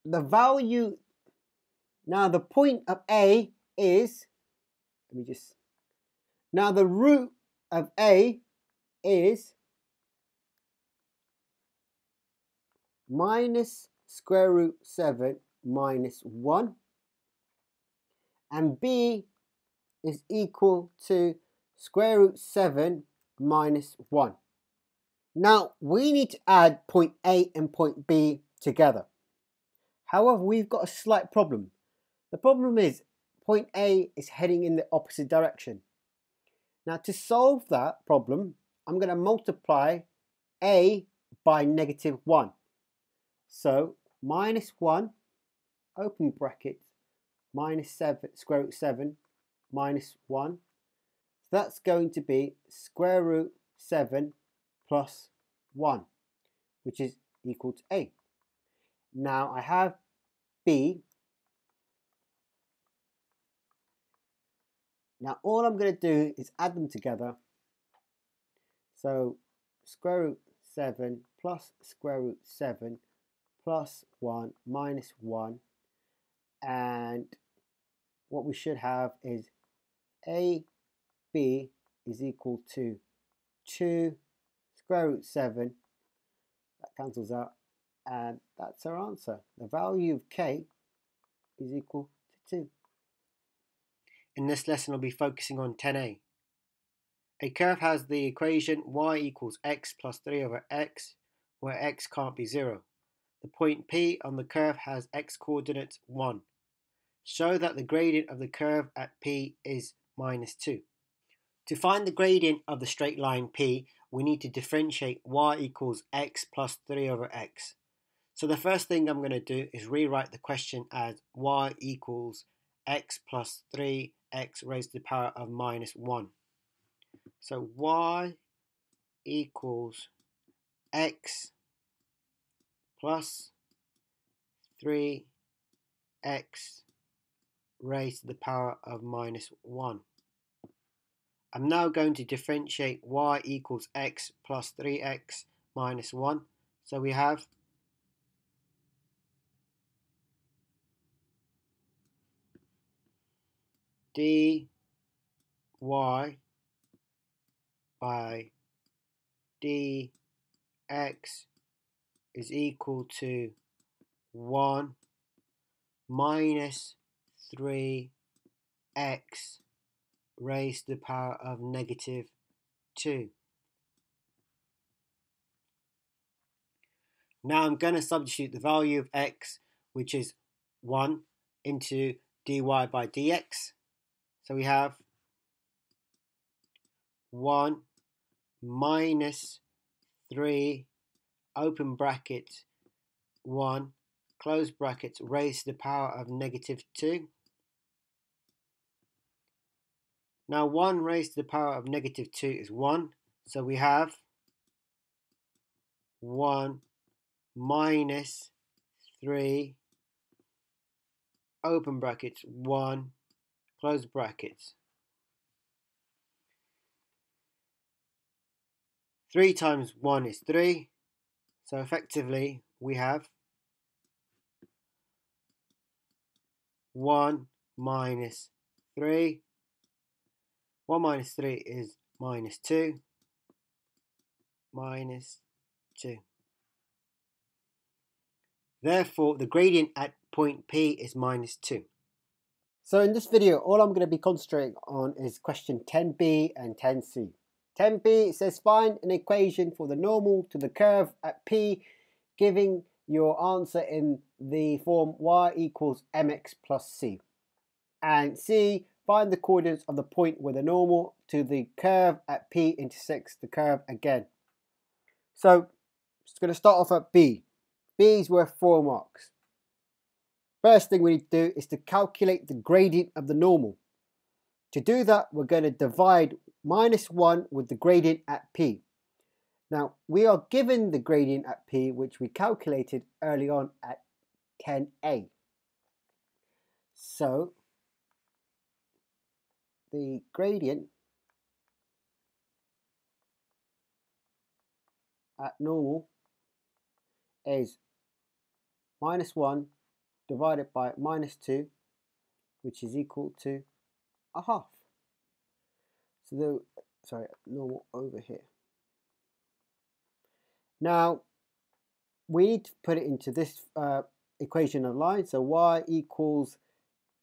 the value, now the point of A is, let me just, now the root of A is minus square root 7 minus 1 and b is equal to square root 7 minus 1. Now we need to add point A and point B together. However, we've got a slight problem. The problem is point A is heading in the opposite direction. Now to solve that problem, I'm going to multiply A by negative 1. So minus 1, open bracket, minus 7, square root 7, minus 1. So that's going to be square root 7 plus 1, which is equal to A. Now I have B. Now all I'm going to do is add them together. So square root 7 plus square root 7 plus 1 minus 1 and what we should have is a b is equal to 2 square root 7 that cancels out and that's our answer. The value of k is equal to 2 in this lesson I'll be focusing on 10a a. Curve has the equation y equals x plus 3 over x where x can't be 0 the point P on the curve has x coordinates 1. Show that the gradient of the curve at P is minus 2. To find the gradient of the straight line P, we need to differentiate y equals x plus 3 over x. So the first thing I'm going to do is rewrite the question as y equals x plus 3x raised to the power of minus 1. So y equals x plus 3x raised to the power of minus 1. I'm now going to differentiate y equals x plus 3x minus 1. So we have dy by dx is equal to 1 minus 3x raised to the power of negative 2. Now I'm going to substitute the value of x, which is 1, into dy by dx. So we have 1 minus 3 open bracket 1, close brackets, raised to the power of negative 2. Now 1 raised to the power of negative 2 is 1, so we have 1 minus 3, open brackets, 1, close brackets. 3 times 1 is 3. So effectively we have 1 minus 3. 1 minus 3 is minus 2. Minus 2. Therefore, the gradient at point P is minus 2. So in this video, all I'm going to be concentrating on is question 10b and 10c. 10b says find an equation for the normal to the curve at P, giving your answer in the form y equals mx plus c. And c, find the coordinates of the point where the normal to the curve at P intersects the curve again. So, it's going to start off at B. B is worth 4 marks. First thing we need to do is to calculate the gradient of the normal. To do that, we're going to divide minus 1 with the gradient at P. Now, we are given the gradient at P, which we calculated early on at 10a. So, the gradient at normal is minus 1 divided by minus 2, which is equal to a half. So the, sorry, normal over here. Now, we need to put it into this uh, equation of line. So y equals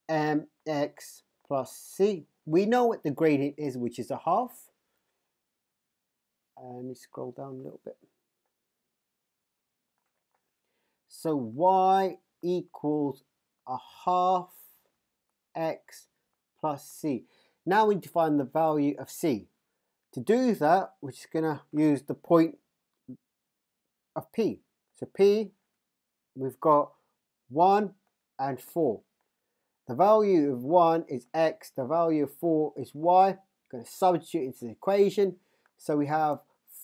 mx plus c. We know what the gradient is, which is a half. Uh, let me scroll down a little bit. So y equals a half x plus c. Now we need to find the value of c. To do that, we're just going to use the point of p. So p, we've got 1 and 4. The value of 1 is x, the value of 4 is y. I'm going to substitute into the equation. So we have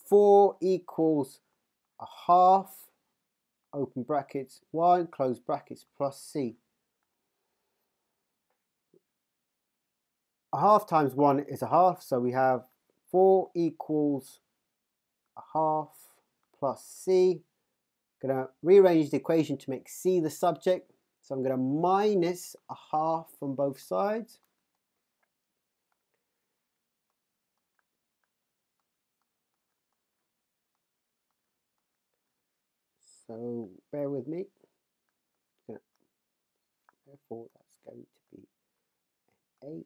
4 equals a half open brackets, 1, close brackets, plus c. A half times 1 is a half, so we have 4 equals a half plus c. Going to rearrange the equation to make c the subject. So I'm going to minus a half from both sides. So bear with me. Therefore, that's going to be 8.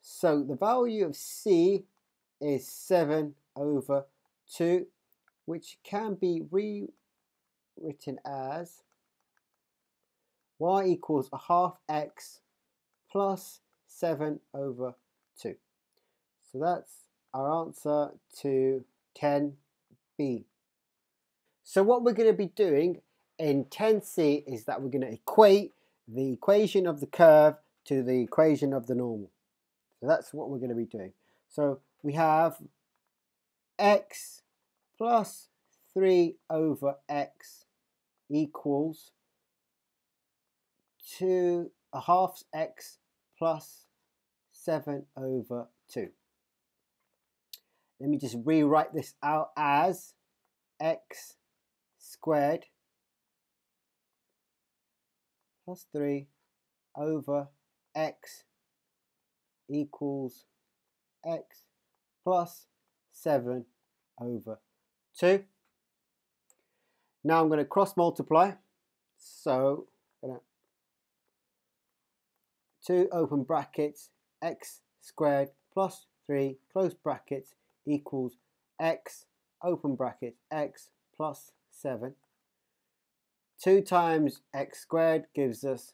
So the value of C is 7 over 2, which can be rewritten as y equals a half x plus 7 over 2. So that's our answer to 10b. So what we're going to be doing in 10c is that we're going to equate the equation of the curve to the equation of the normal. So that's what we're going to be doing. So we have x plus 3 over x equals 2 a half x plus 7 over 2. Let me just rewrite this out as x squared plus 3 over x equals x plus 7 over 2. Now I'm going to cross multiply. So, 2 open brackets x squared plus 3 close brackets equals x open brackets x plus 7. 2 times x squared gives us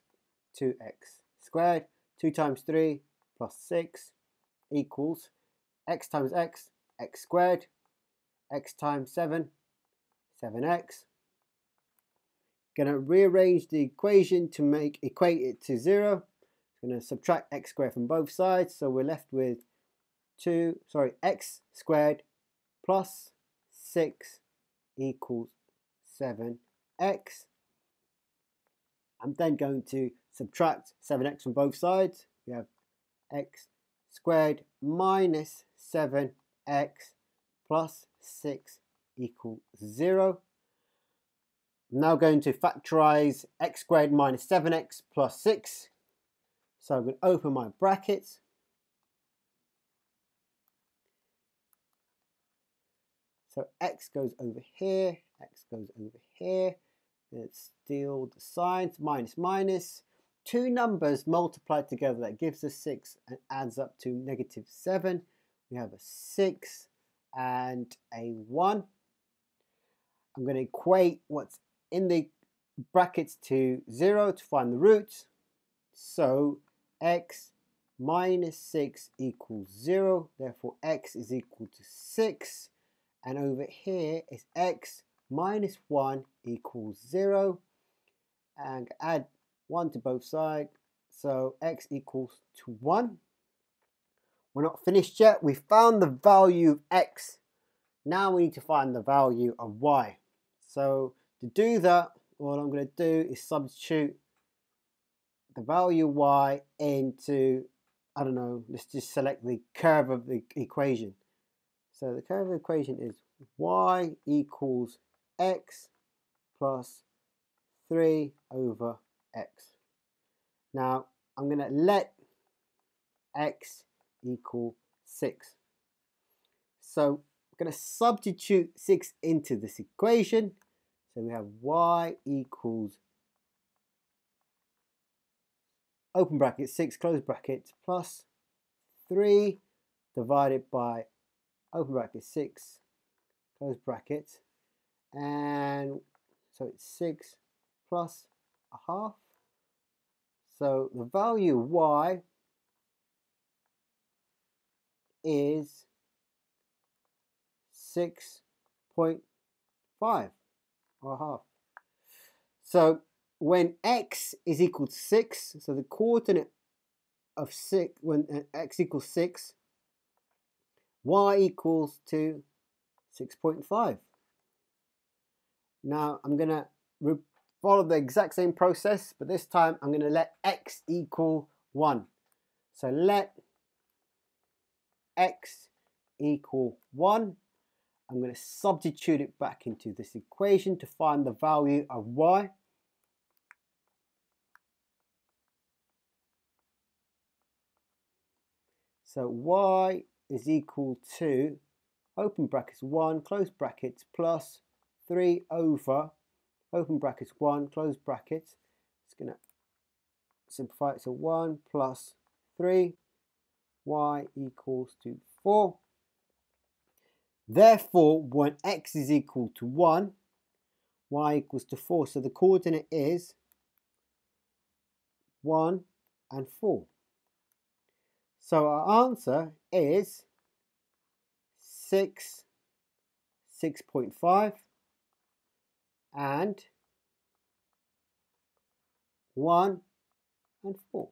2x squared. 2 times 3 plus 6 equals x times x, x squared, x times 7, 7x. Going to rearrange the equation to make equate it to 0. Going to subtract x squared from both sides, so we're left with 2, sorry, x squared plus 6 equals 7x. I'm then going to subtract 7x from both sides. We have x squared minus 7x plus 6 equals 0. I'm now going to factorize x squared minus 7x plus 6. So I'm going to open my brackets. So x goes over here, x goes over here. Let's steal the signs, minus minus. Two numbers multiplied together that gives us 6 and adds up to negative 7. We have a 6 and a 1. I'm going to equate what's in the brackets to 0 to find the roots. So x minus 6 equals 0. Therefore, x is equal to 6. And over here is x minus 1 equals 0. And add 1 to both sides. So x equals to 1. We're not finished yet. We found the value of x. Now we need to find the value of y. So to do that, what I'm going to do is substitute the value y into, I don't know, let's just select the curve of the equation. So the curve of the equation is y equals x plus 3 over x. Now I'm going to let x equal 6. So I'm going to substitute 6 into this equation. So we have y equals open bracket 6 close bracket plus 3 divided by open bracket 6 close bracket and so it's 6 plus a half so the value y is 6.5 or half. So when x is equal to 6, so the coordinate of 6, when uh, x equals 6, y equals to 6.5. Now I'm going to follow the exact same process, but this time I'm going to let x equal 1. So let x equal 1. I'm going to substitute it back into this equation to find the value of y. So y is equal to, open brackets 1, close brackets, plus 3 over, open brackets 1, close brackets. It's going to simplify it. So 1 plus 3 y equals to 4. Therefore, when x is equal to 1, y equals to 4. So the coordinate is 1 and 4. So our answer is 6, 6.5 and 1 and 4.